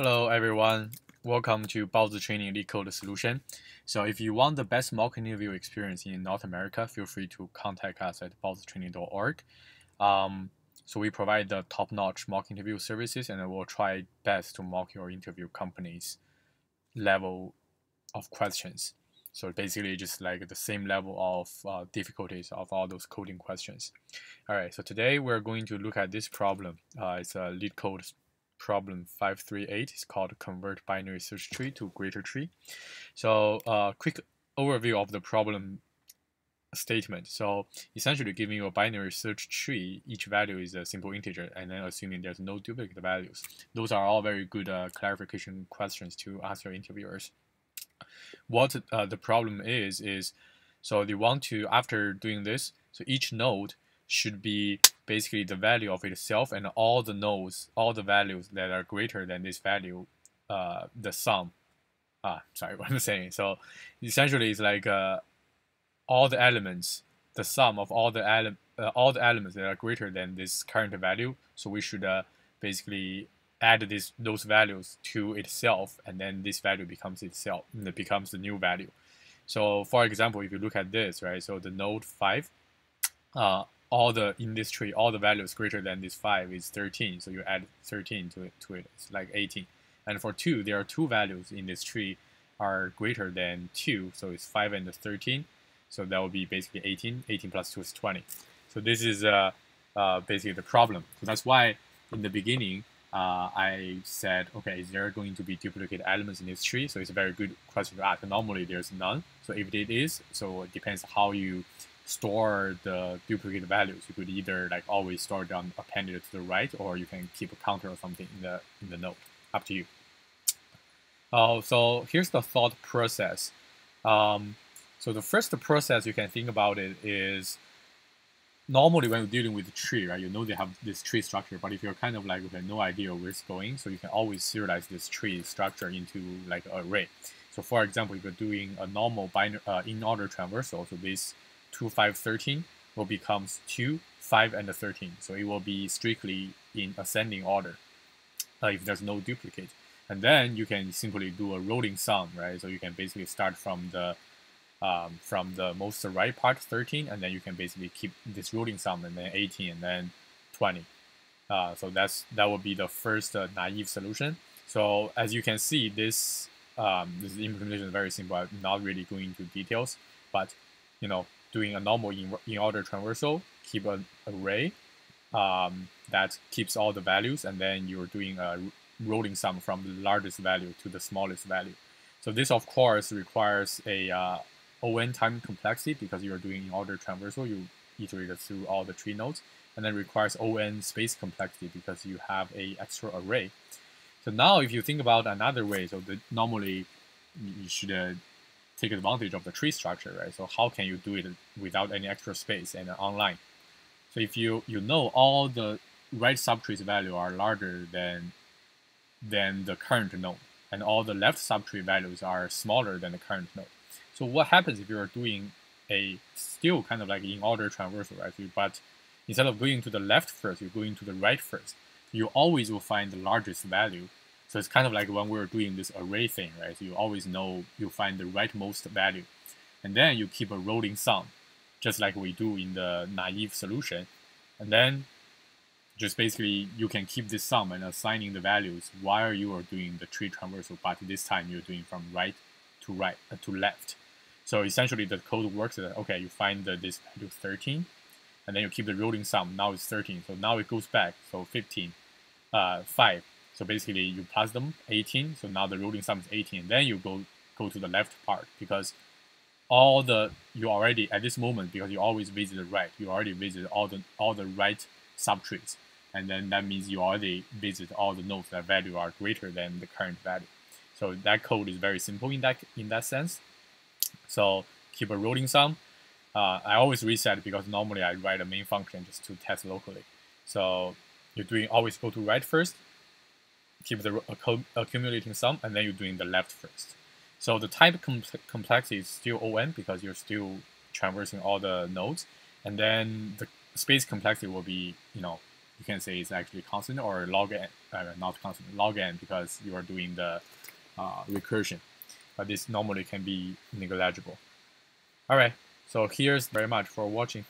Hello everyone, welcome to Baozi Training LeetCode Solution. So if you want the best mock interview experience in North America, feel free to contact us at baozitraining.org. Um, so we provide the top-notch mock interview services and we'll try best to mock your interview company's level of questions. So basically just like the same level of uh, difficulties of all those coding questions. All right, so today we're going to look at this problem. Uh, it's a LeetCode problem 538 is called convert binary search tree to greater tree. So uh, quick overview of the problem statement. So essentially giving you a binary search tree, each value is a simple integer and then assuming there's no duplicate values. Those are all very good uh, clarification questions to ask your interviewers. What uh, the problem is, is so they want to, after doing this, so each node should be basically the value of itself and all the nodes, all the values that are greater than this value, uh, the sum. Ah, sorry, what I'm saying. So essentially, it's like uh, all the elements, the sum of all the uh, all the elements that are greater than this current value. So we should uh, basically add this those values to itself, and then this value becomes itself, and it becomes the new value. So for example, if you look at this, right? So the node five, uh, all the in this tree, all the values greater than this 5 is 13. So you add 13 to it, to it. It's like 18. And for 2, there are two values in this tree are greater than 2. So it's 5 and 13. So that will be basically 18. 18 plus 2 is 20. So this is uh, uh, basically the problem. So that's why in the beginning, uh, I said, okay, is there going to be duplicate elements in this tree? So it's a very good question to ask. Normally, there's none. So if it is, so it depends how you store the duplicate values. You could either like always store them appended to the right, or you can keep a counter or something in the in the node. Up to you. Uh, so here's the thought process. Um, so the first process you can think about it is normally when you're dealing with a tree, right? You know they have this tree structure, but if you're kind of like have no idea where it's going, so you can always serialize this tree structure into like an array. So for example, if you're doing a normal binary uh, in order traversal, so this 2, 5, 13 will becomes 2, 5, and 13. So it will be strictly in ascending order uh, if there's no duplicate. And then you can simply do a rolling sum, right? So you can basically start from the um, from the most right part 13, and then you can basically keep this rolling sum, and then 18, and then 20. Uh, so that's that would be the first uh, naive solution. So as you can see, this um, this implementation is very simple. I'm not really going into details, but you know doing a normal in, in order traversal, keep an array um, that keeps all the values, and then you're doing a rolling sum from the largest value to the smallest value. So this, of course, requires a uh, ON time complexity because you're doing in order traversal, you iterate through all the tree nodes, and then requires ON space complexity because you have a extra array. So now if you think about another way, so the, normally you should uh, take advantage of the tree structure, right? So how can you do it without any extra space and online? So if you you know all the right subtrees value are larger than than the current node, and all the left subtree values are smaller than the current node. So what happens if you are doing a still kind of like in order traversal, right? But instead of going to the left first, you're going to the right first. You always will find the largest value so it's kind of like when we're doing this array thing, right? So you always know you find the rightmost value. And then you keep a rolling sum, just like we do in the naive solution. And then just basically you can keep this sum and assigning the values while you are doing the tree traversal, but this time you're doing from right to right uh, to left. So essentially the code works that, okay, you find the, this value 13, and then you keep the rolling sum, now it's 13. So now it goes back, so 15, uh, 5, so basically you pass them 18, so now the rolling sum is 18. Then you go go to the left part because all the you already at this moment because you always visit the right, you already visit all the all the right subtrees. And then that means you already visit all the nodes that value are greater than the current value. So that code is very simple in that in that sense. So keep a rolling sum. Uh, I always reset because normally I write a main function just to test locally. So you're doing always go to right first, keep the accumulating sum, and then you're doing the left first. So the type com complexity is still ON because you're still traversing all the nodes, and then the space complexity will be, you know, you can say it's actually constant or log n, uh, not constant, log n because you are doing the uh, recursion. But this normally can be negligible. All right, so here's very much for watching.